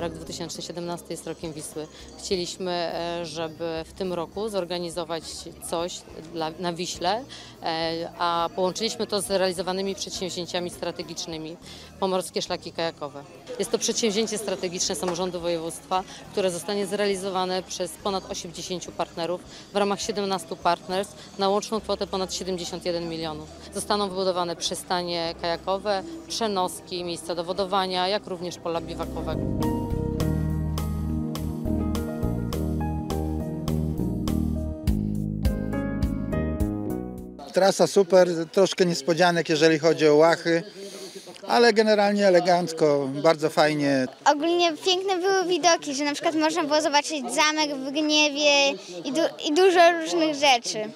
rok 2017 jest rokiem Wisły. Chcieliśmy, e, żeby w tym roku zorganizować coś dla, na Wiśle, e, a połączyliśmy to z realizowanymi przedsięwzięciami strategicznymi. Pomorskie Szlaki Kajakowe. Jest to przedsięwzięcie strategiczne samorządu województwa, które zostanie zrealizowane przez ponad 80 partnerów w ramach 17 partnerstw na łączną kwotę ponad 71 milionów. Zostaną wybudowane przystanie kajakowe, przenoski, miejsca do wodowania, jak również pola biwakowego. Trasa super, troszkę niespodzianek, jeżeli chodzi o łachy, ale generalnie elegancko, bardzo fajnie. Ogólnie piękne były widoki, że na przykład można było zobaczyć zamek w Gniewie i, du- i dużo różnych rzeczy.